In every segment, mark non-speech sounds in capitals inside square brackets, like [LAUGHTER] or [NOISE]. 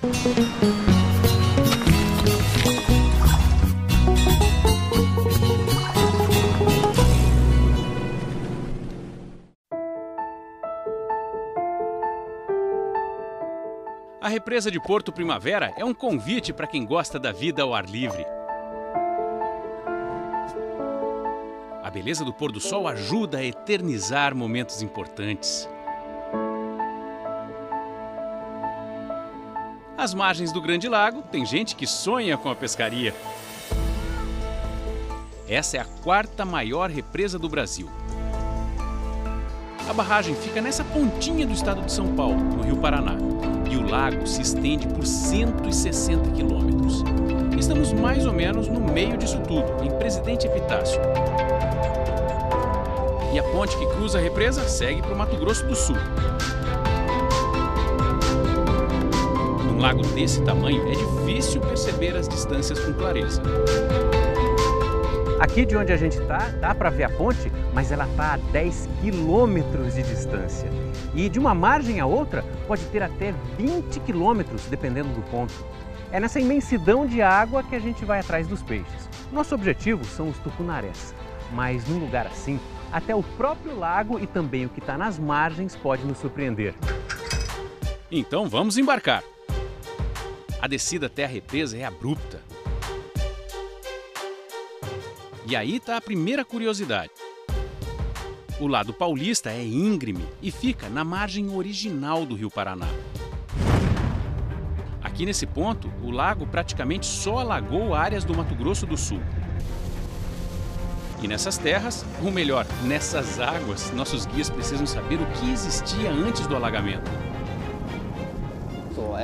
A represa de Porto Primavera é um convite para quem gosta da vida ao ar livre. A beleza do pôr do sol ajuda a eternizar momentos importantes. Às margens do Grande Lago, tem gente que sonha com a pescaria. Essa é a quarta maior represa do Brasil. A barragem fica nessa pontinha do estado de São Paulo, no Rio Paraná, e o lago se estende por 160 quilômetros. Estamos mais ou menos no meio disso tudo, em Presidente Epitácio. E a ponte que cruza a represa segue para o Mato Grosso do Sul. Num lago desse tamanho, é difícil perceber as distâncias com clareza. Aqui de onde a gente está, dá para ver a ponte, mas ela está a 10 quilômetros de distância. E de uma margem a outra, pode ter até 20 quilômetros, dependendo do ponto. É nessa imensidão de água que a gente vai atrás dos peixes. Nosso objetivo são os tucunarés, mas num lugar assim, até o próprio lago e também o que está nas margens pode nos surpreender. Então vamos embarcar. A descida até a represa é abrupta. E aí está a primeira curiosidade. O lado paulista é íngreme e fica na margem original do Rio Paraná. Aqui nesse ponto, o lago praticamente só alagou áreas do Mato Grosso do Sul. E nessas terras, ou melhor, nessas águas, nossos guias precisam saber o que existia antes do alagamento.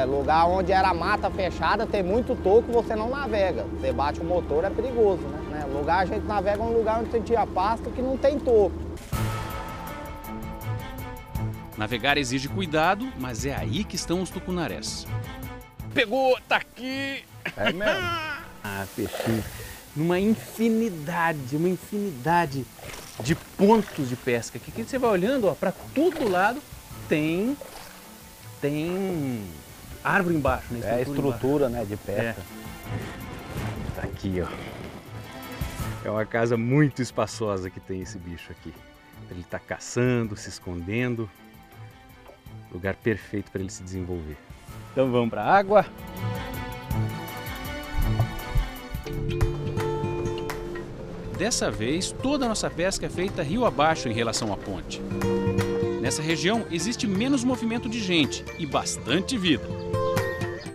É lugar onde era mata fechada, tem muito toco, você não navega. Você bate o motor, é perigoso, né? né? Lugar a gente navega um lugar onde tinha pasto que não tem toco. Navegar exige cuidado, mas é aí que estão os tucunarés. Pegou, tá aqui! É mesmo? [LAUGHS] ah, peixinho. Numa infinidade, uma infinidade de pontos de pesca. Que aqui você vai olhando, ó, para todo lado tem tem árvore embaixo, né? Estrutura é a estrutura, né, de pesca. É. Tá aqui, ó. É uma casa muito espaçosa que tem esse bicho aqui. Ele está caçando, se escondendo. Lugar perfeito para ele se desenvolver. Então vamos para a água. Dessa vez, toda a nossa pesca é feita rio abaixo em relação à ponte. Nessa região existe menos movimento de gente e bastante vida.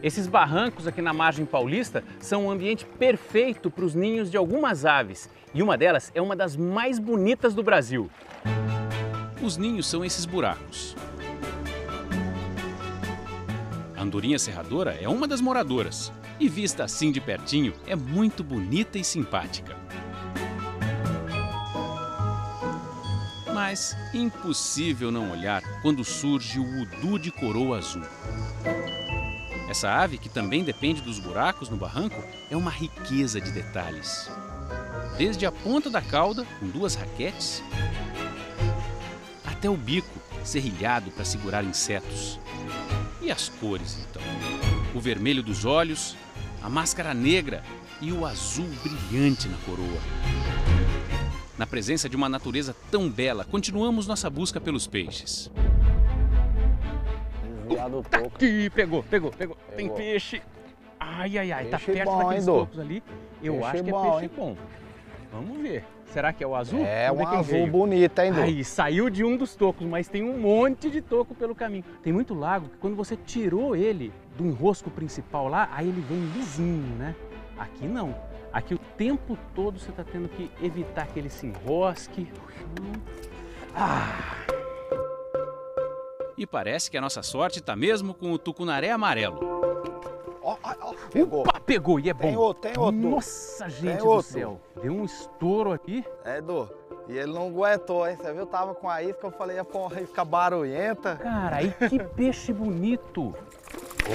Esses barrancos aqui na margem paulista são um ambiente perfeito para os ninhos de algumas aves e uma delas é uma das mais bonitas do Brasil. Os ninhos são esses buracos. A andorinha serradora é uma das moradoras e vista assim de pertinho é muito bonita e simpática. Mas impossível não olhar quando surge o udu de coroa azul. Essa ave, que também depende dos buracos no barranco, é uma riqueza de detalhes. Desde a ponta da cauda, com duas raquetes, até o bico, serrilhado para segurar insetos. E as cores, então? O vermelho dos olhos, a máscara negra e o azul brilhante na coroa. Na presença de uma natureza tão bela, continuamos nossa busca pelos peixes desviar tá Aqui, pegou, pegou, pegou, pegou. Tem peixe. Ai, ai, ai, tá peixe tá perto bom, daqueles hein, tocos ali. Eu peixe acho que é bom, peixe hein? bom. Vamos ver. Será que é o azul? É Vamos um azul veio. bonito, hein, Du? Aí, saiu de um dos tocos, mas tem um monte de toco pelo caminho. Tem muito lago que quando você tirou ele do enrosco principal lá, aí ele vem lisinho, né? Aqui não. Aqui o tempo todo você está tendo que evitar que ele se enrosque. Ah! E parece que a nossa sorte está mesmo com o tucunaré amarelo. Ó, ó, ó, pegou. Opa, pegou e é bom. Tem outro, tem outro. Nossa, gente do outro. céu. Deu um estouro aqui. É, Du. E ele não aguentou, hein? Você viu? Tava com a isca, eu falei, a porra ia ficar barulhenta. Cara, e que [LAUGHS] peixe bonito.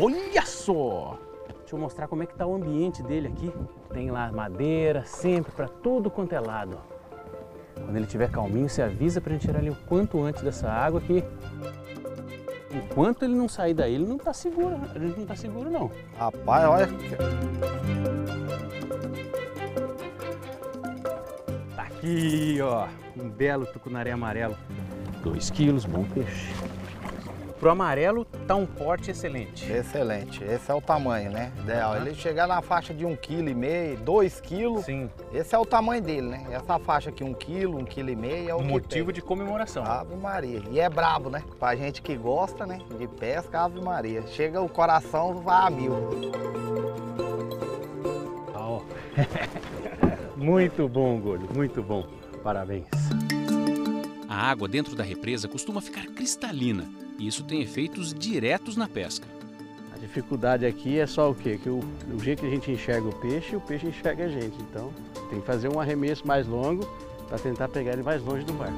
Olha só. Deixa eu mostrar como é que tá o ambiente dele aqui. Tem lá madeira, sempre para tudo quanto é lado. Quando ele estiver calminho, você avisa pra gente tirar ele o quanto antes dessa água que Enquanto ele não sair daí, ele não tá seguro. A gente não tá seguro, não. Rapaz, olha. Tá aqui, ó. Um belo tucunaré amarelo. 2 quilos, bom peixe. Pro amarelo tá um porte excelente. Excelente. Esse é o tamanho, né? Ideal. Ele chegar na faixa de 1,5 kg, 2 kg. Sim. Esse é o tamanho dele, né? Essa faixa aqui, 1 kg, 1,5 kg é o que Motivo pega. de comemoração. Ave Maria. E é brabo, né? Pra gente que gosta, né? De pesca, Ave Maria. Chega o coração, vai a mil. Ah, ó. [LAUGHS] muito bom, Gordo, muito bom. Parabéns. A água dentro da represa costuma ficar cristalina e isso tem efeitos diretos na pesca. A dificuldade aqui é só o quê? Que o, o jeito que a gente enxerga o peixe, o peixe enxerga a gente. Então tem que fazer um arremesso mais longo para tentar pegar ele mais longe do barco.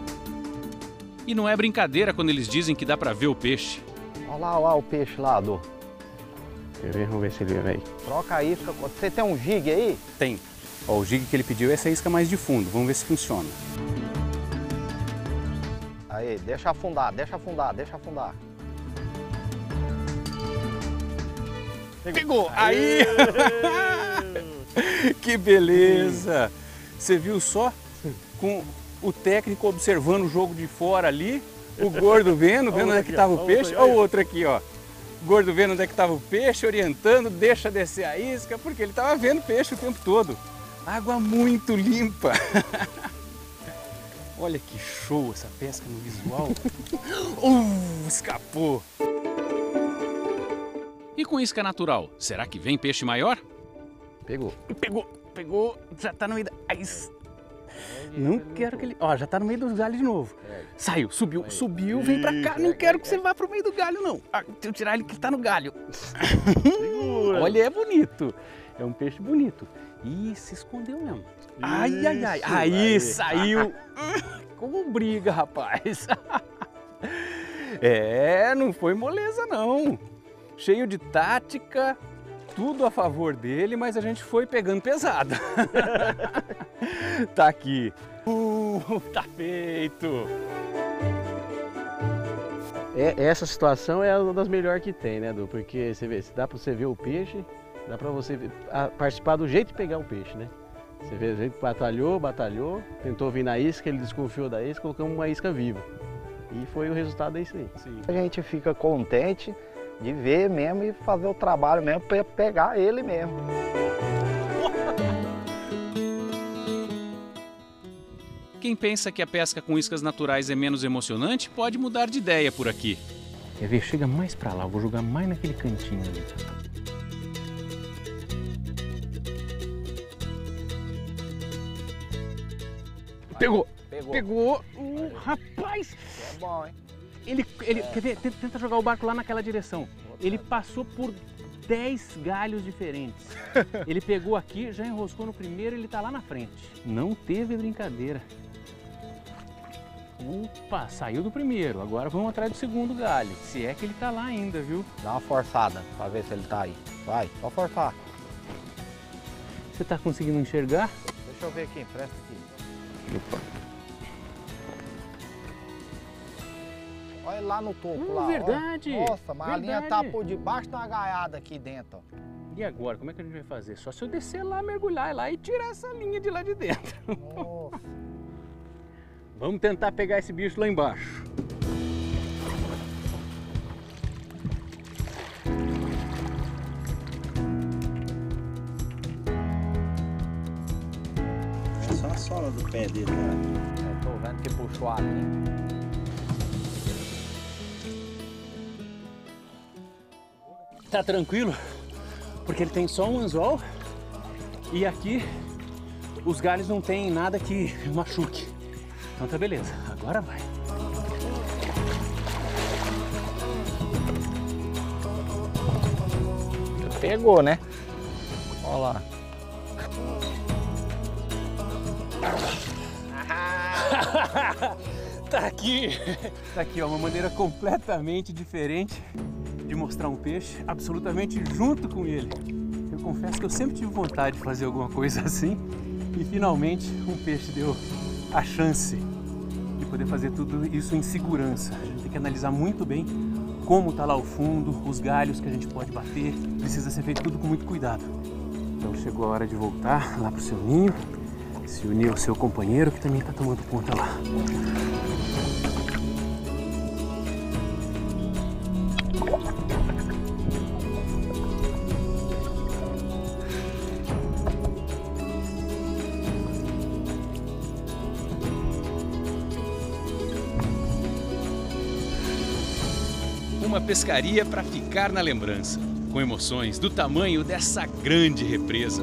E não é brincadeira quando eles dizem que dá pra ver o peixe. Olha lá, olha lá o peixe lá, ver? Vamos ver se ele vem. Troca a isca. Você tem um jig aí? Tem. Ó, o jig que ele pediu é essa isca mais de fundo. Vamos ver se funciona. Aí, deixa afundar, deixa afundar, deixa afundar. Pegou! Aí! [LAUGHS] que beleza! Você viu só? Com o técnico observando o jogo de fora ali, o gordo vendo, [LAUGHS] vendo onde é que estava o peixe. Olha o outro aqui, ó. O gordo vendo onde é que estava o peixe, orientando, deixa descer a isca, porque ele estava vendo peixe o tempo todo. Água muito limpa. [LAUGHS] Olha que show essa pesca no visual. [LAUGHS] uh, escapou. E com isca natural, será que vem peixe maior? Pegou. Pegou, pegou, já tá no meio da. Ai, não quero que ele. Ó, já tá no meio dos galhos de novo. Saiu, subiu, subiu, vem pra cá. Não quero que você vá pro meio do galho, não. Ah, deixa eu tirar ele que ele tá no galho. [LAUGHS] Olha, é bonito. É um peixe bonito. Ih, se escondeu mesmo. Ai, ai, ai. Aí, aí. saiu. [LAUGHS] Como briga, rapaz. [LAUGHS] É, não foi moleza, não. Cheio de tática, tudo a favor dele, mas a gente foi pegando pesado. [LAUGHS] tá aqui. Uh, tá feito. É, essa situação é uma das melhores que tem, né, Du? Porque você vê, se dá para você ver o peixe, dá para você participar do jeito de pegar o peixe, né? Você vê, a gente batalhou, batalhou, tentou vir na isca, ele desconfiou da isca, colocamos uma isca viva. E foi o resultado disso aí. A gente fica contente de ver mesmo e fazer o trabalho mesmo para pegar ele mesmo. [LAUGHS] Quem pensa que a pesca com iscas naturais é menos emocionante pode mudar de ideia por aqui. Quer ver? Chega mais pra lá, eu vou jogar mais naquele cantinho ali. Pegou! Pegou. Pegou! Uh, rapaz! É bom, hein? Ele, ele quer ver? Tenta- jogar o barco lá naquela direção. Ele passou por 10 galhos diferentes. [LAUGHS] Ele pegou aqui, já enroscou no primeiro, ele tá lá na frente. Não teve brincadeira. Opa, saiu do primeiro. Agora vamos atrás do segundo galho. Se é que ele tá lá ainda, viu? Dá uma forçada para ver se ele tá aí. Vai, só forçar. Você tá conseguindo enxergar? Deixa eu ver aqui, presta aqui. Opa. Olha lá no topo Hum, lá. ó. verdade, Nossa, mas a linha tá verdade. por debaixo da gaiada aqui dentro. ó. E agora, como é que a gente vai fazer? Só se eu descer lá, mergulhar lá e tirar essa linha de lá de dentro. Nossa. [LAUGHS] Vamos tentar pegar esse bicho lá embaixo. A sola do pé dele. Eu tô vendo que puxou a linha. Tá tranquilo? Porque ele tem só um anzol e aqui os galhos não tem nada que machuque. Então tá beleza, agora vai. Pegou, né? Olha lá. [LAUGHS] Tá aqui! Tá aqui, ó, uma maneira completamente diferente de mostrar um peixe, absolutamente junto com ele. Eu confesso que eu sempre tive vontade de fazer alguma coisa [LAUGHS] assim e finalmente um peixe deu a chance de poder fazer tudo isso em segurança. A gente tem que analisar muito bem como tá lá o fundo, os galhos que a gente pode bater. Precisa ser feito tudo com muito cuidado. Então chegou a hora de voltar lá pro seu ninho, se unir ao seu companheiro que também tá tomando conta lá. Uma pescaria para ficar na lembrança, com emoções do tamanho dessa grande represa.